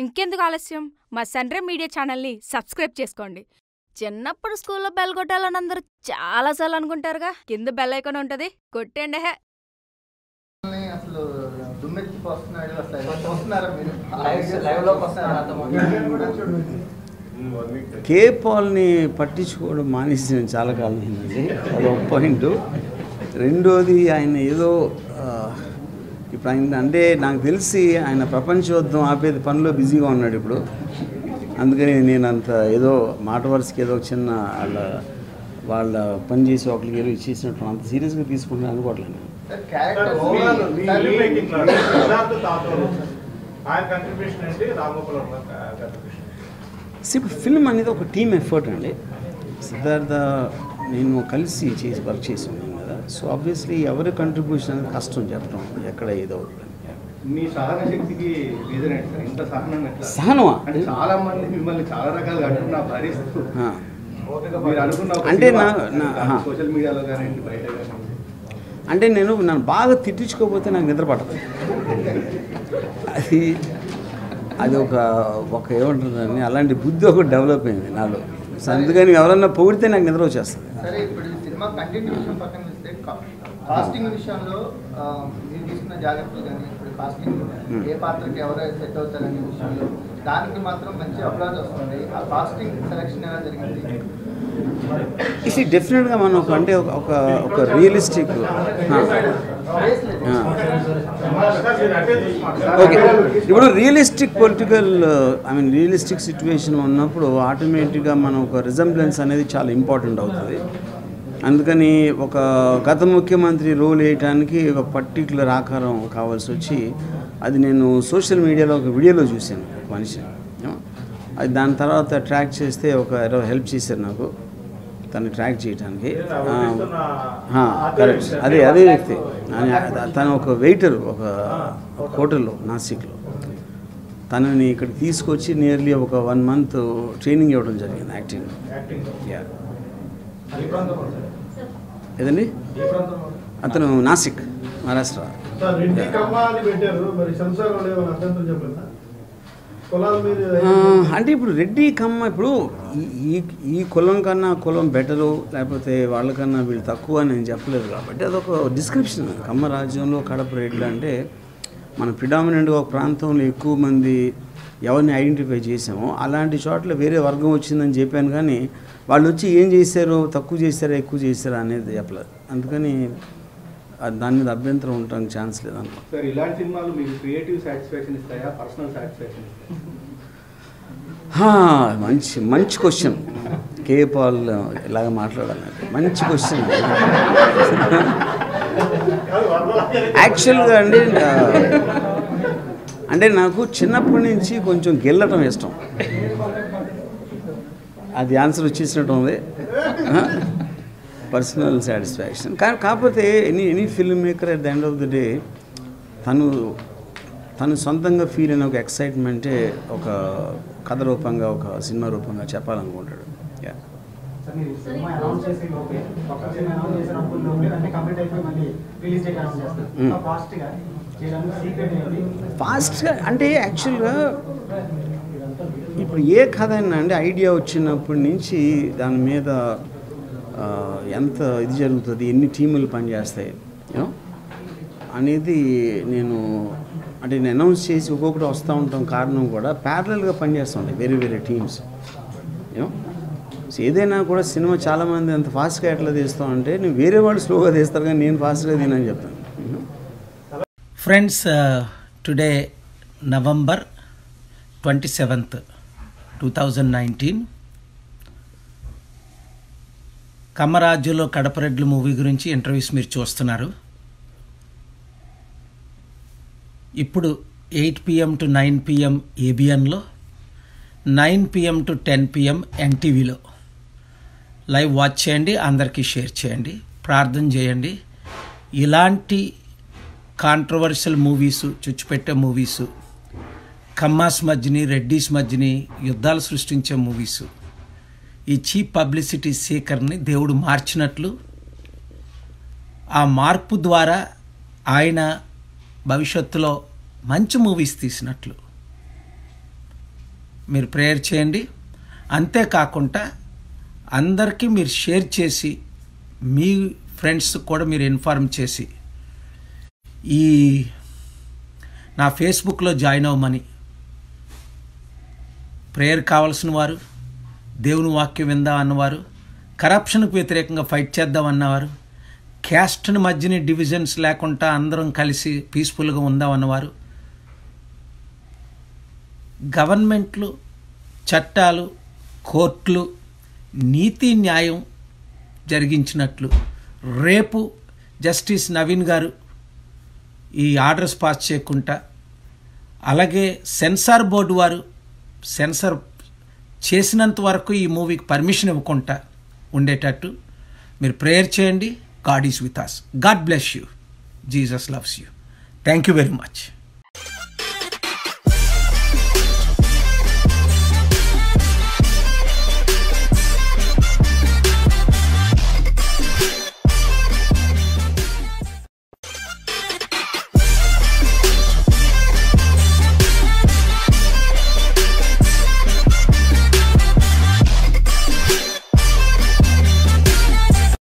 ఇంకెందుకు ఆలస్యం? మా సన్రే మీడియా ఛానల్ని సబ్స్క్రైబ్ చేసుకోండి. చిన్నప్పుడు స్కూల్లో బెల్ కొట్టాలని అందరూ చాలాసార్లు అనుకుంటారుగా. కింద బెల్ ఐకాన్ ఉంటుంది. కొట్టండి హే. మిమ్మల్ని అసలు దుమ్మెత్తిపోస్తున్నాడు అసలు ఎలా చూస్తున్నారా మీరు? లైవ్ లైవ్లోకి వస్తున్నారు అంతమంది కే పాల్ని పట్టించుకోవడం మానేసి నేను చాలా కాలం అయిందండి అది ఒక పాయింట్. రెండోది ఆయన ఏదో ఇప్పుడు ఆయన అంటే నాకు తెలిసి ఆయన ప్రపంచోద్ధం ఆపేది పనిలో బిజీగా ఉన్నాడు ఇప్పుడు. అందుకని నేను అంత ఏదో మాట వరుసకి ఏదో చిన్న వాళ్ళ వాళ్ళ పని చేసి ఒకరికి ఏదో ఇచ్చేసినట్టు అంత సీరియస్గా తీసుకుంటాను అనుకోవట్లేదు See, ఇప్పుడు ఫిల్మ్ అనేది ఒక టీమ్ ఎఫర్ట్ అండి. సిద్ధార్థ నేను కలిసి చేసి వర్క్ చేసి ఉన్నాను. సో ఆబ్వియస్లీ ఎవరి కంట్రిబ్యూషన్ అనేది కష్టం చెప్పడం. ఎక్కడ ఏదో అవుతుంది మీ సహన శక్తికి రీజన్ ఏంటి సార్? ఇంత సహనం ఎట్లా? సహనమా? అంటే చాలా మంది మిమ్మల్ని చాలా రకాలుగా అంటున్నా భరిస్తూ ఆ. మీరు అనుకున్న ఒక అంటే. సోషల్ మీడియాలో కానీ బయట నేను నన్ను బాగా తిట్టించుకోకపోతే నాకు నిద్ర పట్టదు. అది అది ఒక ఒక ఏమంటుందని అలాంటి బుద్ధి ఒకటి డెవలప్ అయింది నాలో. సో అందుకని ఎవరన్నా పొగిడితే నాకు నిద్ర వచ్చేస్తుంది. చూస్తే కాస్టింగ్ విషయంలో మీరు తీసుకున్న జాగ్రత్తలు కానీ ఇప్పుడు కాస్టింగ్ Hmm. ఏ పాత్రకి ఎవరు సెట్ అవుతారనే విషయంలో దానికి మాత్రం మంచి అప్లాజ్ వస్తుంది. ఆ కాస్టింగ్ సెలెక్షన్ ఎలా జరిగింది? ఇది డెఫినెట్గా మనం ఒక అంటే ఒక ఒక ఒక రియలిస్టిక్ ఓకే ఇప్పుడు realistic political I mean realistic situation ఉన్నప్పుడు ఆటోమేటిక్గా మనం ఒక రిజంబ్లెన్స్ అనేది చాలా ఇంపార్టెంట్ అవుతుంది. అందుకని ఒక గత ముఖ్యమంత్రి రోల్ వేయటానికి ఒక పర్టికులర్ ఆకారం కావాల్సి వచ్చి అది నేను సోషల్ మీడియాలో ఒక వీడియోలో చూశాను ఒక మనిషిని ఏమో. అది దాని తర్వాత ట్రాక్ చేస్తే ఒక ఎవరో హెల్ప్ చేశారు నాకు తను ట్రాక్ చేయడానికి కరెక్ట్. అదే అదే వ్యక్తి తను ఒక వెయిటర్ ఒక హోటల్లో నాసిక్లో. తనని ఇక్కడ తీసుకొచ్చి నియర్లీ ఒక వన్ మంత్ ట్రైనింగ్ ఇవ్వడం జరిగింది యాక్టింగ్. యా ఏదండి? అతను నాసిక్ మహారాష్ట్ర. అంటే ఇప్పుడు రెడ్డి కమ్మ ఇప్పుడు ఈ- ఈ కులం కన్నా కులం బెటరు లేకపోతే వాళ్ళకన్నా వీళ్ళు తక్కువ అని నేను చెప్పలేదు కాబట్టి అదొక డిస్క్రిప్షన్ కమ్మ రాజ్యంలో కడప రెడ్లు అంటే మన ప్రిడామినెంట్గా ఒక ప్రాంతంలో ఎక్కువ మంది ఎవరిని ఐడెంటిఫై చేసామో అలాంటి చోట్ల వేరే వర్గం వచ్చిందని చెప్పాను కానీ వాళ్ళు వచ్చి ఏం చేశారో? తక్కువ చేశారా? ఎక్కువ చేశారా అనేది చెప్పలేదు. అందుకని దాని మీద అభ్యంతరం ఉండడానికి ఛాన్స్ లేదన్నమాట సార్ ఇలాంటి సినిమాలు మీకు క్రియేటివ్ సాటిస్ఫాక్షన్ ఇస్తాయా? పర్సనల్ సాటిస్ఫాక్షన్ ఇస్తాయా? హా, మంచి మంచి క్వశ్చన్ కే పాల్ ఇలాగ మాట్లాడాలి. మంచి క్వశ్చన్ యాక్చువల్గా అండి అంటే నాకు చిన్నప్పటి నుంచి కొంచెం గెల్లటం ఇష్టం. అది ఆన్సర్ వచ్చేసినట్టు ఉంది. పర్సనల్ సాటిస్ఫాక్షన్ కానీ కాకపోతే any any film maker at the end of the day తను తను సొంతంగా ఫీల్ అయిన ఒక ఎక్సైట్మెంటే ఒక కథ రూపంగా ఒక సినిమా రూపంగా చెప్పాలనుకుంటాడు. యా ఫాస్ట్గా అంటే యాక్చువల్గా ఇప్పుడు ఏ కథ అయినా అంటే ఐడియా వచ్చినప్పటి నుంచి దాని మీద ఎంత ఇది జరుగుతుంది ఎన్ని టీములు పనిచేస్తాయి అనేది నేను అంటే నేను అనౌన్స్ చేసి ఒక్కొక్కటి వస్తూ ఉంటాం కారణం కూడా ప్యారలల్గా పనిచేస్తుంటాయి వేరే వేరే టీమ్స్ ఏదైనా కూడా సినిమా చాలామంది అంత ఫాస్ట్గా ఎట్లా తీస్తామంటే నేను వేరే వాళ్ళు స్లోగా తీస్తారు కానీ నేను ఫాస్ట్గా తినని చెప్తాను you know. Friends, uh, today, November 27th, 2019, కమ్మరాజ్యులో కడపరెడ్లు మూవీ గురించి ఇంటర్వ్యూస్ మీరు చూస్తున్నారు. ఇప్పుడు eight PM to nine PM ఏబిఎన్లో nine PM to ten PM ఎన్టీవీలో live watch చేయండి అందరికీ షేర్ చేయండి ప్రార్థన చేయండి. ఇలాంటి కాంట్రవర్షియల్ మూవీస్ చుచ్చిపెట్టే మూవీస్ కమ్మాస్ మధ్యని రెడ్డీస్ మధ్యని యుద్ధాలు సృష్టించే మూవీస్ ఈ చీప్ పబ్లిసిటీ సీకర్ని దేవుడు మార్చినట్లు ఆ మార్పు ద్వారా ఆయన భవిష్యత్తులో మంచి మూవీస్ తీసినట్లు. మీరు ప్రేయర్ చేయండి. అంతేకాకుండా అందరికీ మీరు షేర్ చేసి మీ ఫ్రెండ్స్ కూడా మీరు ఇన్ఫార్మ్ చేసి ఈ నా ఫేస్బుక్లో జాయిన్ అవ్వమని. ప్రేయర్ కావాల్సిన వారు దేవుని వాక్యం విందాం అన్నవారు కరప్షన్కు వ్యతిరేకంగా ఫైట్ చేద్దాం అన్నవారు క్యాస్ట్ని మధ్యని డివిజన్స్ లేకుండా అందరం కలిసి పీస్ఫుల్గా ఉందాం అన్నవారు గవర్నమెంట్లు చట్టాలు కోర్టులు నీతి న్యాయం జరిగించినట్లు. రేపు జస్టిస్ నవీన్ గారు ఈ ఆర్డర్స్ పాస్ చేయకుండా. అలాగే సెన్సార్ బోర్డు వారు సెన్సార్ చేసినంత వరకు ఈ మూవీకి పర్మిషన్ ఇవ్వకుండా ఉండేటట్టు. మీరు ప్రేయర్ చేయండి. God is with us God bless you Jesus loves you thank you very much